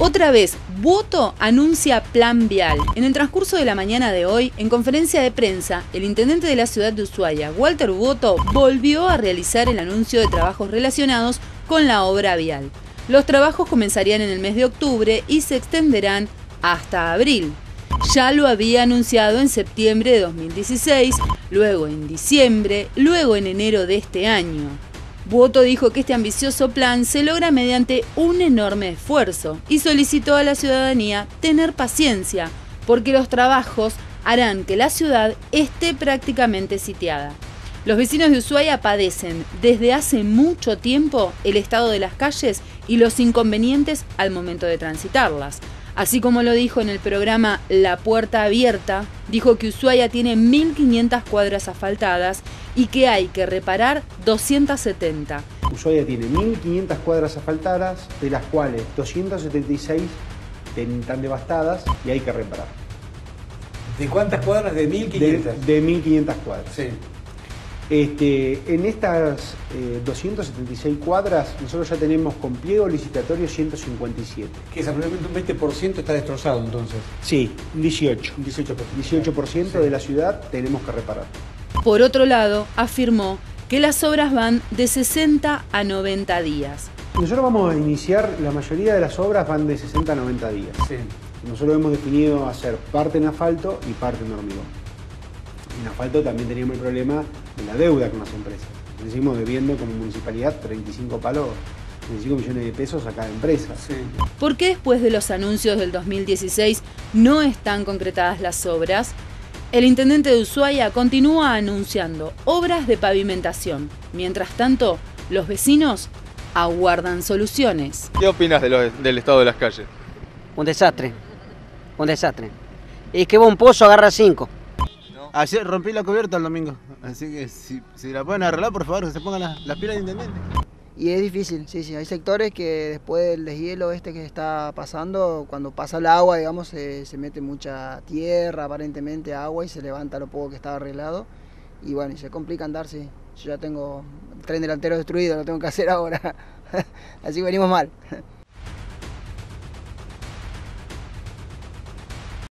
Otra vez, Voto anuncia plan vial. En el transcurso de la mañana de hoy, en conferencia de prensa, el intendente de la ciudad de Ushuaia, Walter Voto, volvió a realizar el anuncio de trabajos relacionados con la obra vial. Los trabajos comenzarían en el mes de octubre y se extenderán hasta abril. Ya lo había anunciado en septiembre de 2016, luego en diciembre, luego en enero de este año. Boto dijo que este ambicioso plan se logra mediante un enorme esfuerzo y solicitó a la ciudadanía tener paciencia, porque los trabajos harán que la ciudad esté prácticamente sitiada. Los vecinos de Ushuaia padecen desde hace mucho tiempo el estado de las calles y los inconvenientes al momento de transitarlas. Así como lo dijo en el programa La Puerta Abierta, dijo que Ushuaia tiene 1.500 cuadras asfaltadas y que hay que reparar 270. Ushuaia tiene 1.500 cuadras asfaltadas, de las cuales 276 están devastadas y hay que reparar. ¿De cuántas cuadras? De 1.500. De, 1.500 cuadras. Sí. Este, en estas 276 eh, cuadras, nosotros ya tenemos con pliego licitatorio 157. Que es aproximadamente un 20% está destrozado entonces. Sí, 18. 18%. 18% de la ciudad tenemos que reparar. Por otro lado, afirmó que las obras van de 60 a 90 días. Nosotros vamos a iniciar, la mayoría de las obras van de 60 a 90 días. Sí. Nosotros hemos definido hacer parte en asfalto y parte en hormigón en asfalto también teníamos el problema de la deuda con las empresas. Nos debiendo como municipalidad 35 palos 35 millones de pesos a cada empresa. ¿Por qué después de los anuncios del 2016 no están concretadas las obras? El intendente de Ushuaia continúa anunciando obras de pavimentación. Mientras tanto, los vecinos aguardan soluciones. ¿Qué opinas del estado de las calles? Un desastre, un desastre. Es que un pozo agarra cinco. Ayer rompí la cubierta el domingo, así que si, la pueden arreglar, por favor, que se pongan las, pilas de intendente. Y es difícil, sí, sí. Hay sectores que después del deshielo este que está pasando, cuando pasa el agua, digamos, se, mete mucha tierra, aparentemente agua, y se levanta lo poco que estaba arreglado. Y bueno, se complica andar, sí. Yo ya tengo el tren delantero destruido, lo tengo que hacer ahora. Así que venimos mal.